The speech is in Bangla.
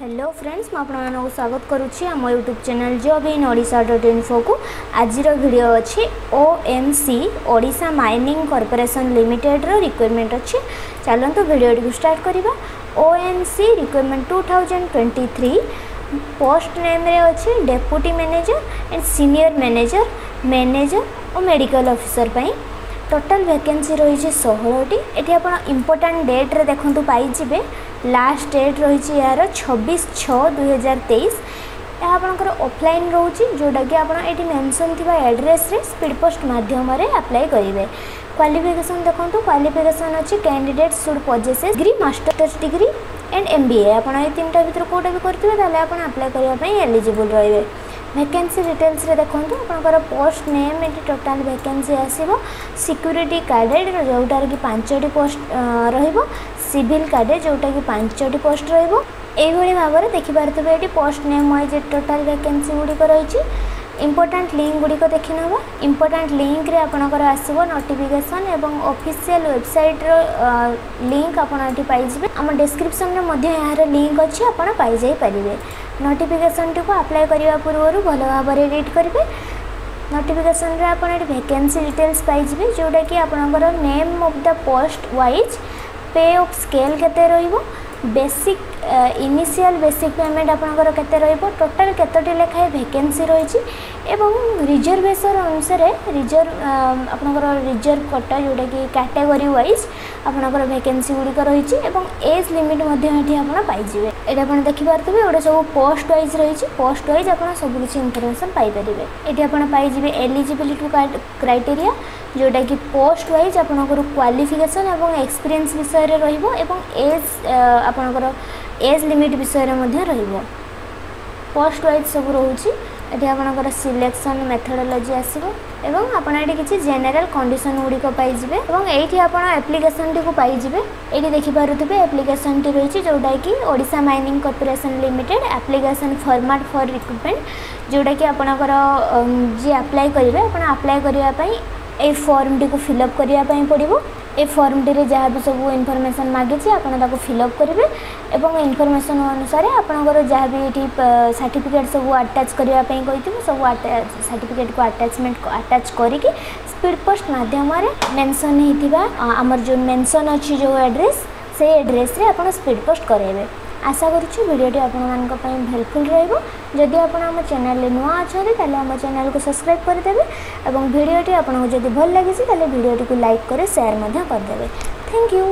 ହ୍ୟାଲୋ ଫ୍ରେଣ୍ଡସ୍ ମୁଁ ଆପଣମାନଙ୍କୁ ସ୍ୱାଗତ କରୁଛି ଆମ YouTube channel job in Odisha dot ଇନ୍ଫୋକୁ ଆଜିର ଭିଡ଼ିଓ ଅଛି O M C Odisha mining corporation ଲିମିଟେଡ଼୍ର requirement ଅଛି ଚାଲନ୍ତୁ ଭିଡ଼ିଓଟିକୁ ଷ୍ଟାର୍ଟ କରିବା O M C requirement two thousand twenty three post ନେମ୍ରେ ଅଛି deputy manager and senior manager manager O medical officer ପାଇଁ ଟୋଟାଲ୍ ଭ୍ୟାକେନ୍ସି ରହିଛି ଷୋହଳଟି ଏଠି ଆପଣ ଇମ୍ପୋର୍ଟାଣ୍ଟ ଡେଟ୍ରେ ଦେଖନ୍ତୁ ପାଇଯିବେ ଲାଷ୍ଟ ଡେଟ୍ ରହିଛି ଏହାର ଛବିଶ ଛଅ ଦୁଇହଜାର ତେଇଶ ଏହା ଆପଣଙ୍କର ଅଫଲାଇନ୍ ରହୁଛି ଯେଉଁଟାକି ଆପଣ ଏଠି ମେନସନ୍ ଥିବା ଆଡ୍ରେସ୍ରେ ସ୍ପିଡ଼୍ ପୋଷ୍ଟ ମାଧ୍ୟମରେ ଆପ୍ଲାଏ କରିବେ କ୍ୱାଲିଫିକେସନ୍ ଦେଖନ୍ତୁ କ୍ୱାଲିଫିକେସନ୍ ଅଛି candidate should possess degree masters degree and M B A ଆପଣ ଏଇ ତିନିଟା ଭିତରୁ କେଉଁଟା ବି କରିଥିବେ ତାହେଲେ ଆପଣ ଆପ୍ଲାଏ କରିବା ପାଇଁ ଏଲିଜିବୁଲ୍ ରହିବେ ভ্যাকেন্সি ডিটেলসরে দেখুন আপনার পোস্ট নেম এটি টোটাল ভ্যাকেন্সি আসব সিকুরিটি ক্যাডেট যেটার কি পাঁচটি পোস্ট রহব সিভিল ক্যাডেট যেটা কি পাঁচটি পোস্ট রহব এইভাবে ভাবে দেখিপারে এটি post name wise total vacancy গুড়িক রয়েছে ইম্পর্টাট লিঙ্ক গুড়ি দেখি নেবা ইম্পর্টাট লিঙ্ক্রে আপনার আসব নোটিফিকেসন এবং অফিসিয়াল ওয়েবসাইট্র লিঙ্ক আপনার এটি পাইবে আমার ডেসক্রিপশনরে এর লিঙ্ক অছি আপনার পাইযাই পারিবে নোটিফিকেসনটি আপ্লাই করা পূর্বর ভালো ভাবে রিড করবে নোটিফিকেসনরে আপনার এটি ভ্যাকেন্সি ডিটেলস পাইবে যেটা কি আপনার name of the post wise pay of scale কেতে রহব বেসিক ইনিশিয়াল বেসিক পেমেন্ট আপনার কেতে রহব টোটাল কতটি লেখায় ভ্যাকেন্সি রয়েছে এবং রিজর্ভেসন অনুসারে রিজর্ভ আপনার রিজর্ভ কোটা যেটা কি ক্যাটেগরি ওয়াইজ আপনার ভ্যাকেন্সি গুড়িক রয়েছে এবং এজ লিমিট মধ্যে এটি আপনার পাইবে এটা আপনার দেখিপারে ওটা সব পোস্ট ওয়াইজ রয়েছে পোস্ট ওয়াইজ আপনার সবুকিছি ইনফরমেসন পাইপারে এটি আপনার পাইবে এলিজিবিলিটি ক্রাইটেরিয়া যেটা কি পোস্ট ওয়াইজ আপনার কোয়ালিফিকেসন এবং এক্সপিরিয়েন্স বিষয়ে রহব এবং এজ আপনার এজ লিমিট বিষয়ে মধ্যে রহব পোস্ট ওয়াইজ সব রয়েছে এটি আপনার সিলেকশন মেথোডোলোজি আসব এবং আপনার এটি কিছু জেনেরাল কন্ডিশন গুড়ি পাইবে এবং এইটি আপনার আপ্লিকেসনটি পাইবে এটি দেখিপারে আপ্লিকেসনটি রয়েছে যেটা কি Odisha mining corporation limited application format for recruitment যেটা কি আপনার যে আপ্লাই করবে আপনার আপ্লাই করা এই ফর্মটি ফিল আপ করা পড়ব ଏ ଫର୍ମଟିରେ ଯାହା ବି ସବୁ ଇନଫର୍ମେସନ୍ ମାଗିଛି ଆପଣ ତାକୁ ଫିଲ୍ଅପ୍ କରିବେ ଏବଂ ଇନଫର୍ମେସନ୍ ଅନୁସାରେ ଆପଣଙ୍କର ଯାହା ବି ଏଠି ସାର୍ଟିଫିକେଟ୍ ସବୁ ଆଟାଚ୍ କରିବା ପାଇଁ କହିଥିବେ ସବୁ ସାର୍ଟିଫିକେଟ୍କୁ ଆଟାଚମେଣ୍ଟ ଆଟାଚ୍ କରିକି ସ୍ପିଡ଼୍ ପୋଷ୍ଟ ମାଧ୍ୟମରେ ମେନ୍ସନ୍ ହେଇଥିବା ଆମର ଯେଉଁ ମେନ୍ସନ୍ ଅଛି ଯେଉଁ ଆଡ୍ରେସ୍ ସେଇ ଆଡ୍ରେସ୍ରେ ଆପଣ ସ୍ପିଡ଼୍ ପୋଷ୍ଟ କରାଇବେ আশা করছি ভিডিওটি আপনার হেল্পফুল রহব যদি আপনার আমার চ্যানেলে নূয়া অনেক তাহলে আমার চ্যানেলকে সবসক্রাইব করেদেবে এবং ভিডিওটি আপনার যদি ভাল লাগিছে তাহলে ভিডিওটি লাইক করে সেয়ার মধ্যে করেদেবে থ্যাংক ইউ